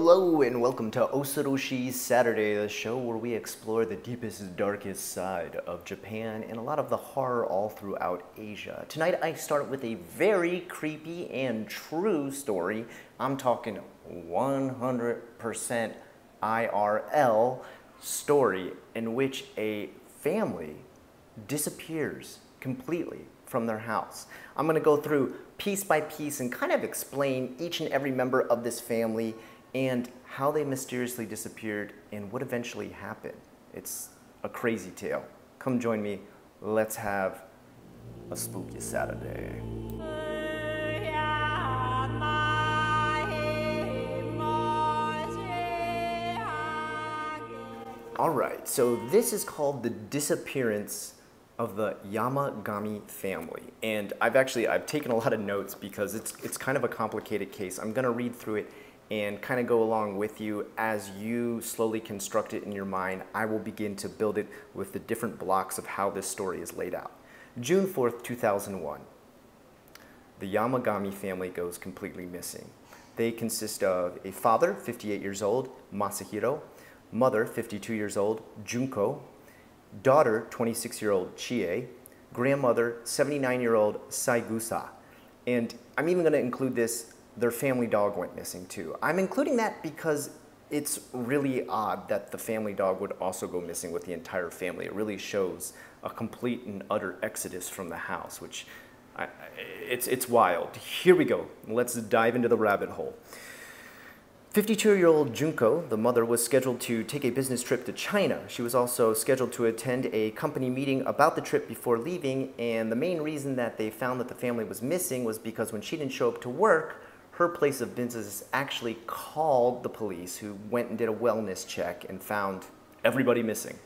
Hello and welcome to Osoroshi Saturday, the show where we explore the deepest, darkest side of Japan and a lot of the horror all throughout Asia. Tonight I start with a very creepy and true story. I'm talking 100% IRL story in which a family disappears completely from their house. I'm going to go through piece by piece and kind of explain each and every member of this family and how they mysteriously disappeared and what eventually happened. It's a crazy tale. Come join me. Let's have a spooky Saturday. All right, so this is called the disappearance of the Yamagami family. And I've actually, I've taken a lot of notes because it's, it's kind of a complicated case. I'm gonna read through it and kind of go along with you as you slowly construct it in your mind. I will begin to build it with the different blocks of how this story is laid out. June 4th, 2001. The Yamagami family goes completely missing. They consist of a father, 58 years old, Masahiro, mother, 52 years old, Junko, daughter, 26 year old, Chie, grandmother, 79 year old, Saigusa. And I'm even going to include this their family dog went missing too. I'm including that because it's really odd that the family dog would also go missing with the entire family. It really shows a complete and utter exodus from the house, which I, it's, it's wild. Here we go. Let's dive into the rabbit hole. 52-year-old Junko, the mother, was scheduled to take a business trip to China. She was also scheduled to attend a company meeting about the trip before leaving, and the main reason that they found that the family was missing was because when she didn't show up to work, her place of business actually called the police who went and did a wellness check and found everybody missing.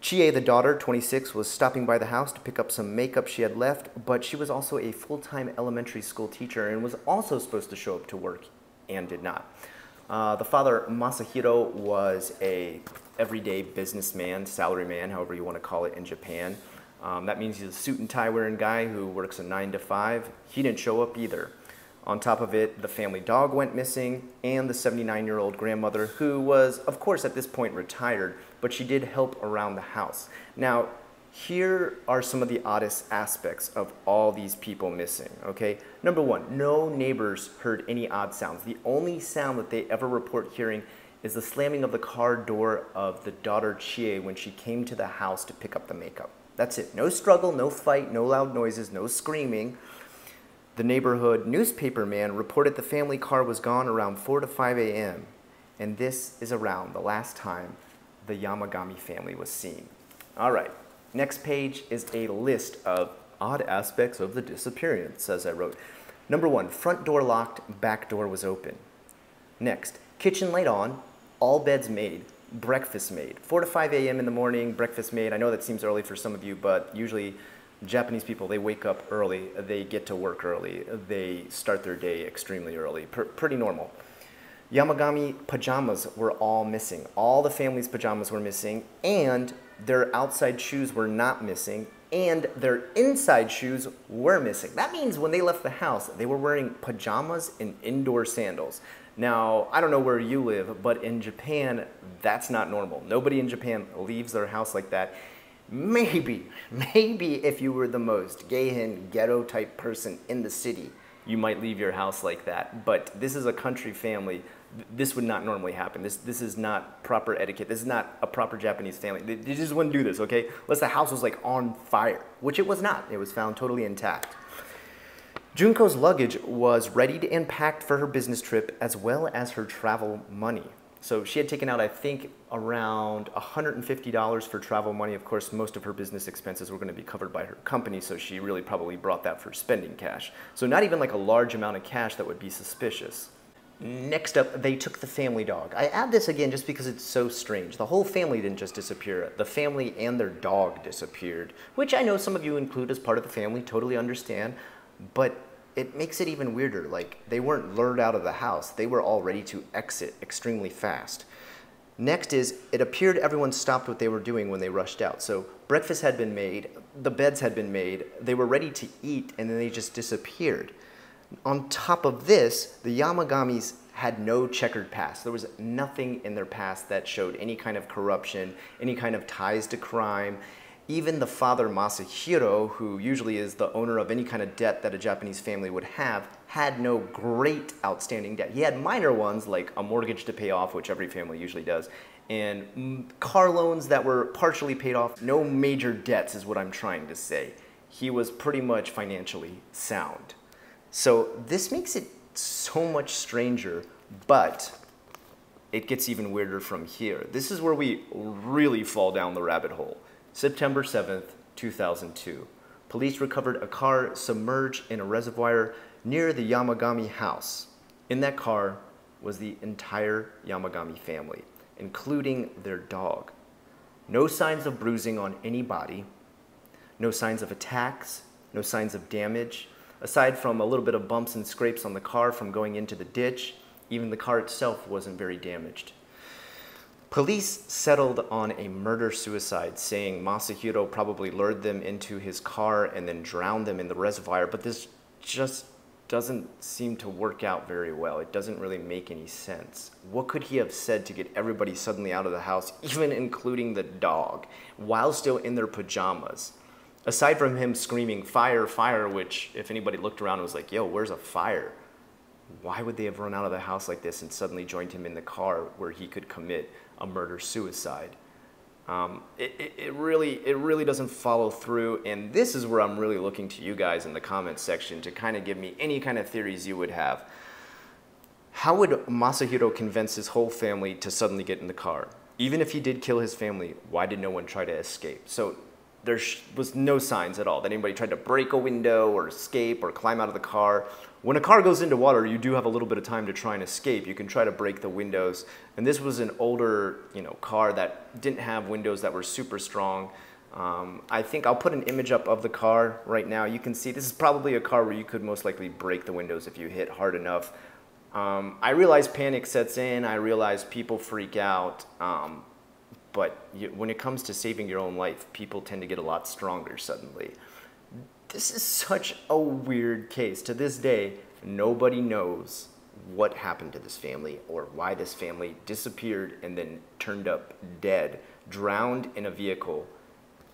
Chie, the daughter, 26, was stopping by the house to pick up some makeup she had left, but she was also a full-time elementary school teacher and was also supposed to show up to work and did not. Uh, the father, Masahiro, was a everyday businessman, salaryman, however you want to call it in Japan. Um, that means he's a suit and tie wearing guy who works a nine to five. He didn't show up either. On top of it, the family dog went missing and the 79 year old grandmother, who was, of course, at this point retired, but she did help around the house. Now, here are some of the oddest aspects of all these people missing, okay? Number one, no neighbors heard any odd sounds. The only sound that they ever report hearing is the slamming of the car door of the daughter Chie when she came to the house to pick up the makeup. That's it. No struggle, no fight, no loud noises, no screaming. The neighborhood newspaper man reported the family car was gone around 4 to 5 a.m., and this is around the last time the Yamagami family was seen. All right, next page is a list of odd aspects of the disappearance, as I wrote. Number one, front door locked, back door was open. Next, kitchen light on, all beds made, breakfast made. 4 to 5 a.m. in the morning, breakfast made. I know that seems early for some of you, but usually Japanese people, they wake up early, they get to work early, they start their day extremely early, pretty normal. Yamagami pajamas were all missing. All the family's pajamas were missing, and their outside shoes were not missing, and their inside shoes were missing. That means when they left the house, they were wearing pajamas and indoor sandals. Now, I don't know where you live, but in Japan, that's not normal. Nobody in Japan leaves their house like that. Maybe, maybe if you were the most geihin ghetto type person in the city, you might leave your house like that. But this is a country family. This would not normally happen. This, this is not proper etiquette. This is not a proper Japanese family. They, they just wouldn't do this, okay? Unless the house was like on fire, which it was not. It was found totally intact. Junko's luggage was ready and packed for her business trip as well as her travel money. So she had taken out, I think, around $150 for travel money. Of course, most of her business expenses were going to be covered by her company, so she really probably brought that for spending cash. So not even like a large amount of cash that would be suspicious. Next up, they took the family dog. I add this again just because it's so strange. The whole family didn't just disappear. The family and their dog disappeared, which I know some of you include as part of the family, totally understand. But it makes it even weirder. Like they weren't lured out of the house. They were all ready to exit extremely fast. Next is, it appeared everyone stopped what they were doing when they rushed out. So breakfast had been made, the beds had been made, they were ready to eat, and then they just disappeared. On top of this, the Yamagamis had no checkered past. There was nothing in their past that showed any kind of corruption, any kind of ties to crime. Even the father, Masahiro, who usually is the owner of any kind of debt that a Japanese family would have, had no great outstanding debt. He had minor ones like a mortgage to pay off, which every family usually does, and car loans that were partially paid off. No major debts, is what I'm trying to say. He was pretty much financially sound. So this makes it so much stranger, but it gets even weirder from here. This is where we really fall down the rabbit hole. September 7th, 2002. Police recovered a car submerged in a reservoir near the Yamagami house. In that car was the entire Yamagami family, including their dog. No signs of bruising on any body, no signs of attacks, no signs of damage, Aside from a little bit of bumps and scrapes on the car from going into the ditch, even the car itself wasn't very damaged. Police settled on a murder-suicide, saying Masahiro probably lured them into his car and then drowned them in the reservoir, but this just doesn't seem to work out very well. It doesn't really make any sense. What could he have said to get everybody suddenly out of the house, even including the dog, while still in their pajamas? aside from him screaming fire, fire, which if anybody looked around was like, yo, where's a fire? Why would they have run out of the house like this and suddenly joined him in the car where he could commit a murder suicide? Um, it, it, it, really it really doesn't follow through and this is where I'm really looking to you guys in the comments section to kind of give me any kind of theories you would have. How would Masahiro convince his whole family to suddenly get in the car? Even if he did kill his family, why did no one try to escape? So there was no signs at all that anybody tried to break a window or escape or climb out of the car. When a car goes into water, you do have a little bit of time to try and escape. You can try to break the windows. And this was an older you know, car that didn't have windows that were super strong. Um, I think I'll put an image up of the car right now. You can see this is probably a car where you could most likely break the windows if you hit hard enough. Um, I realize panic sets in. I realize people freak out. Um, but you, when it comes to saving your own life, people tend to get a lot stronger suddenly. This is such a weird case. To this day, nobody knows what happened to this family or why this family disappeared and then turned up dead, drowned in a vehicle,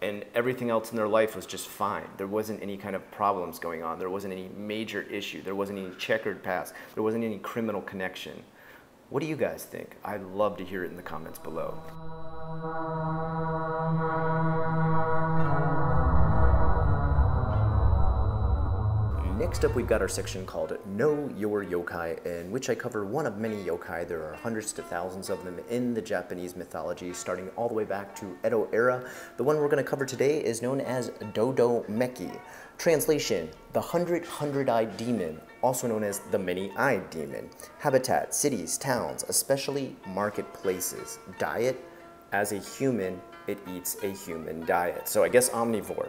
and everything else in their life was just fine. There wasn't any kind of problems going on. There wasn't any major issue. There wasn't any checkered past. There wasn't any criminal connection. What do you guys think? I'd love to hear it in the comments below. Next up, we've got our section called Know Your Yokai, in which I cover one of many yokai. There are hundreds to thousands of them in the Japanese mythology, starting all the way back to Edo era. The one we're going to cover today is known as Dodo Meki. Translation, the hundred hundred-eyed demon, also known as the many-eyed demon. Habitat, cities, towns, especially marketplaces. Diet, as a human, it eats a human diet. So I guess omnivore.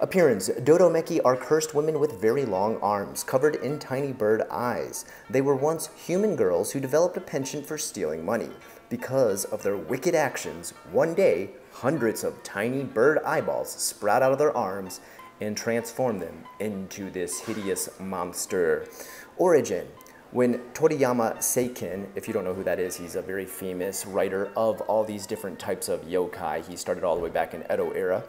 Appearance Dodomeki are cursed women with very long arms, covered in tiny bird eyes. They were once human girls who developed a penchant for stealing money. Because of their wicked actions, one day, hundreds of tiny bird eyeballs sprout out of their arms and transform them into this hideous monster. Origin when Toriyama Sekien, if you don't know who that is, he's a very famous writer of all these different types of yokai. He started all the way back in Edo era.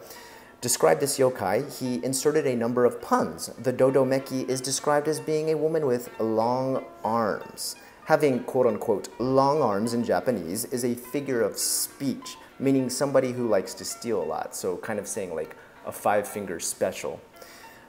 Described this yokai, he inserted a number of puns. The Dodomeki is described as being a woman with long arms. Having quote unquote long arms in Japanese is a figure of speech, meaning somebody who likes to steal a lot. So kind of saying like a five finger special.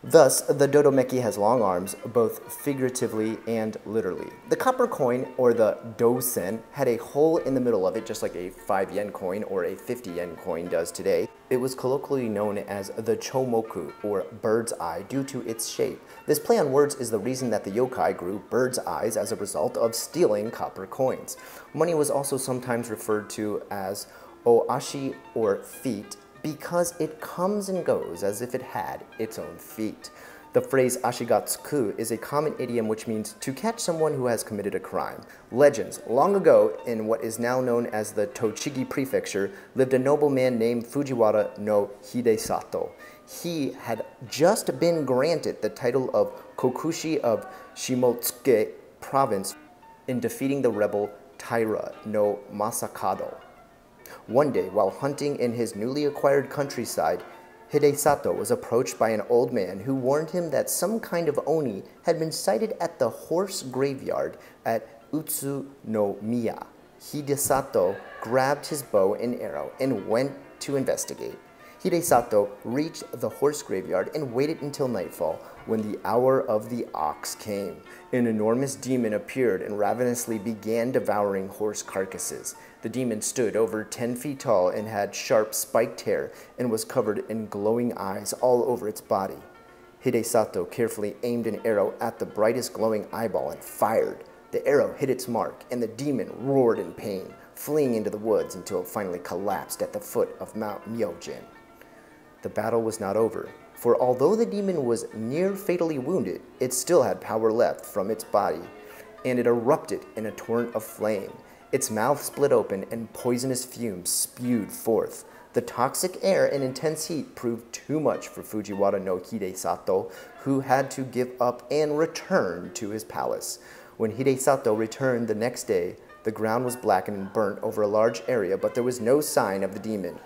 Thus, the Dodomeki has long arms, both figuratively and literally. The copper coin, or the dosen, had a hole in the middle of it, just like a 5 yen coin or a 50 yen coin does today. It was colloquially known as the chomoku, or bird's eye, due to its shape. This play on words is the reason that the yokai grew bird's eyes as a result of stealing copper coins. Money was also sometimes referred to as oashi, or feet, because it comes and goes as if it had its own feet. The phrase ashigatsuku is a common idiom which means to catch someone who has committed a crime. Legends. Long ago, in what is now known as the Tochigi Prefecture, lived a nobleman named Fujiwara no Hidesato. He had just been granted the title of Kokushi of Shimotsuke Province in defeating the rebel Taira no Masakado. One day, while hunting in his newly acquired countryside, Hidesato was approached by an old man who warned him that some kind of oni had been sighted at the horse graveyard at Utsu no Miya. Hidesato grabbed his bow and arrow and went to investigate. Hidesato reached the horse graveyard and waited until nightfall when the hour of the ox came. An enormous demon appeared and ravenously began devouring horse carcasses. The demon stood over 10 feet tall and had sharp spiked hair and was covered in glowing eyes all over its body. Hidesato carefully aimed an arrow at the brightest glowing eyeball and fired. The arrow hit its mark, and the demon roared in pain, fleeing into the woods until it finally collapsed at the foot of Mount Myojin. The battle was not over, for although the demon was near fatally wounded, it still had power left from its body, and it erupted in a torrent of flame. Its mouth split open and poisonous fumes spewed forth. The toxic air and intense heat proved too much for Fujiwara no Hidesato, who had to give up and return to his palace. When Hidesato returned the next day, the ground was blackened and burnt over a large area, but there was no sign of the demon.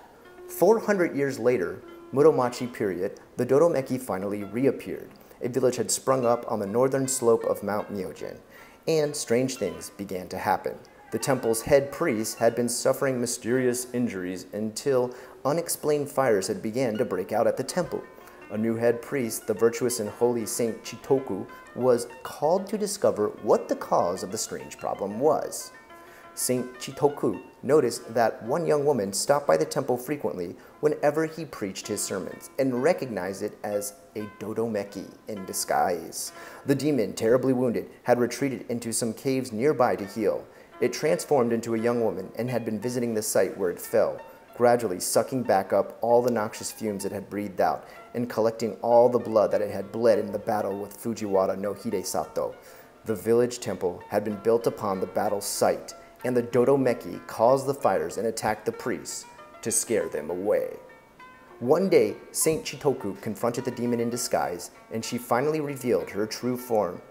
400 years later, Muromachi period, the Dodomeki finally reappeared. A village had sprung up on the northern slope of Mount Myojin, and strange things began to happen. The temple's head priest had been suffering mysterious injuries until unexplained fires had begun to break out at the temple. A new head priest, the virtuous and holy Saint Chitoku, was called to discover what the cause of the strange problem was. Saint Chitoku noticed that one young woman stopped by the temple frequently whenever he preached his sermons and recognized it as a Dodomeki in disguise. The demon, terribly wounded, had retreated into some caves nearby to heal. It transformed into a young woman and had been visiting the site where it fell, gradually sucking back up all the noxious fumes it had breathed out and collecting all the blood that it had bled in the battle with Fujiwara no Hidesato. The village temple had been built upon the battle site and the Dodomeki caused the fighters and attacked the priests to scare them away. One day, Saint Chitoku confronted the demon in disguise, and she finally revealed her true form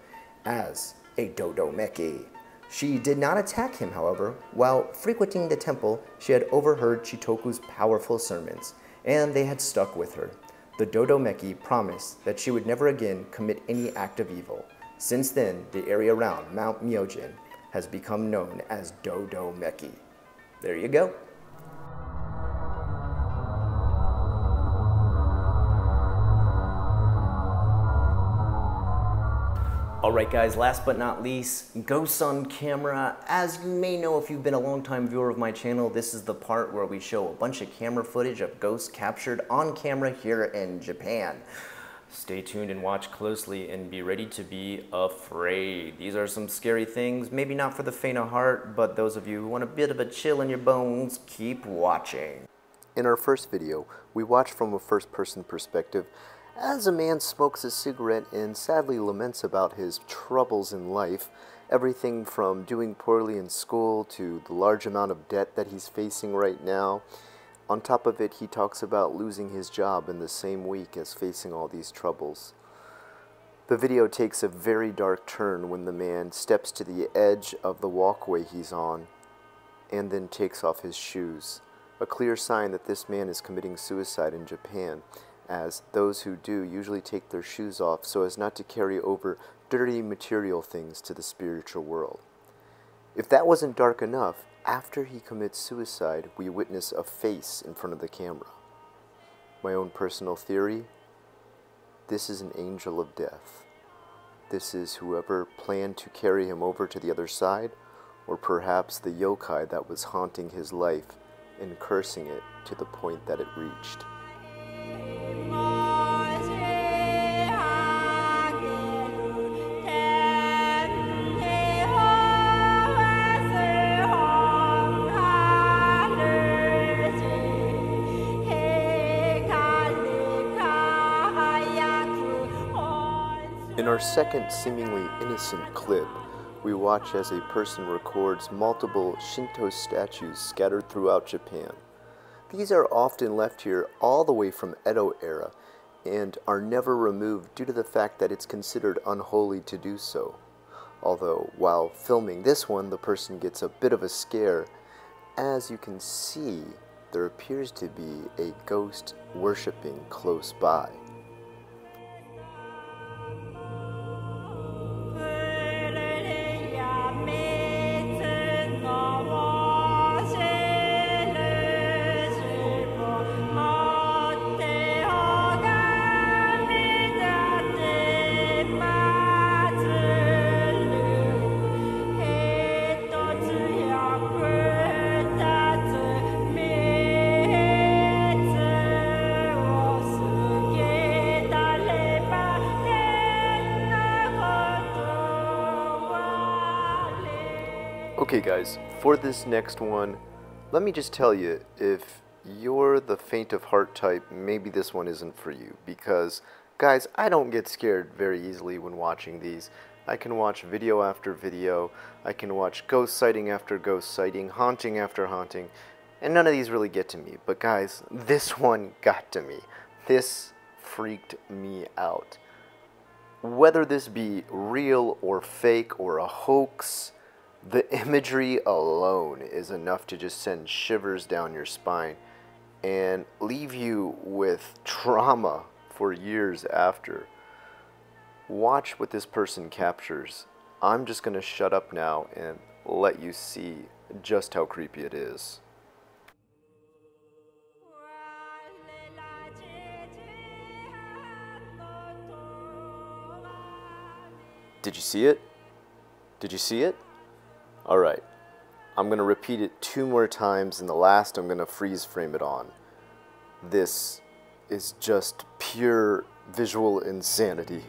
as a Dodomeki. She did not attack him, however. While frequenting the temple, she had overheard Chitoku's powerful sermons, and they had stuck with her. The Dodomeki promised that she would never again commit any act of evil. Since then, the area around Mount Myojin has become known as Dodomeki. There you go. Alright guys, last but not least, ghosts on camera. As you may know if you've been a long-time viewer of my channel, this is the part where we show a bunch of camera footage of ghosts captured on camera here in Japan. Stay tuned and watch closely and be ready to be afraid. These are some scary things, maybe not for the faint of heart, but those of you who want a bit of a chill in your bones, keep watching. In our first video, we watched from a first-person perspective as a man smokes a cigarette and sadly laments about his troubles in life, everything from doing poorly in school to the large amount of debt that he's facing right now, on top of it, he talks about losing his job in the same week as facing all these troubles. The video takes a very dark turn when the man steps to the edge of the walkway he's on and then takes off his shoes. A clear sign that this man is committing suicide in Japan, as those who do usually take their shoes off so as not to carry over dirty material things to the spiritual world. If that wasn't dark enough, after he commits suicide, we witness a face in front of the camera. My own personal theory this is an angel of death. This is whoever planned to carry him over to the other side, or perhaps the yokai that was haunting his life and cursing it to the point that it reached. In our second seemingly innocent clip, we watch as a person records multiple Shinto statues scattered throughout Japan. These are often left here all the way from Edo era and are never removed due to the fact that it's considered unholy to do so. Although, while filming this one, the person gets a bit of a scare. As you can see, there appears to be a ghost worshipping close by. Okay, guys, for this next one, let me just tell you if you're the faint of heart type, maybe this one isn't for you. Because, guys, I don't get scared very easily when watching these. I can watch video after video, I can watch ghost sighting after ghost sighting, haunting after haunting, and none of these really get to me. But, guys, this one got to me. This freaked me out. Whether this be real or fake or a hoax, the imagery alone is enough to just send shivers down your spine and leave you with trauma for years after. Watch what this person captures. I'm just going to shut up now and let you see just how creepy it is. Did you see it? Did you see it? All right, I'm to repeat it two more times, and the last I'm to freeze frame it on. This is just pure visual insanity.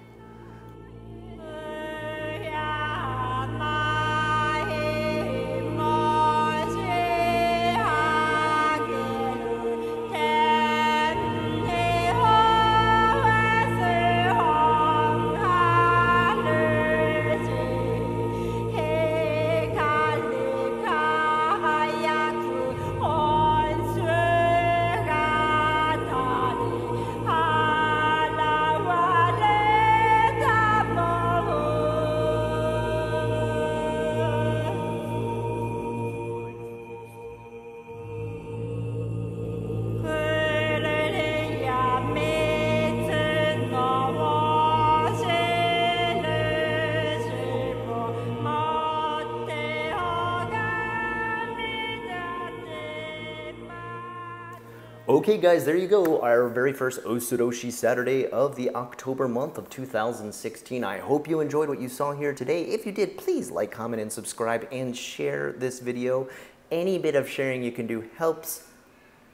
Okay guys, there you go, our very first Osoroshi Saturday of the October month of 2016. I hope you enjoyed what you saw here today. If you did, please like, comment, and subscribe, and share this video. Any bit of sharing you can do helps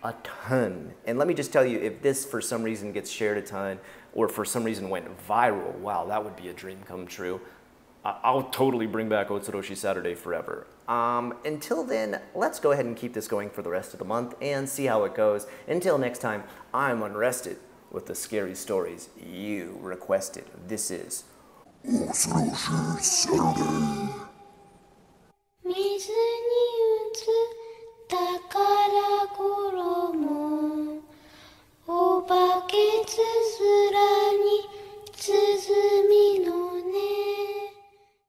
a ton. And let me just tell you, if this for some reason gets shared a ton, or for some reason went viral, wow, that would be a dream come true. I'll totally bring back Osoroshi Saturday forever. Um, until then, let's go ahead and keep this going for the rest of the month and see how it goes. Until next time, I'm unrested with the scary stories you requested. This is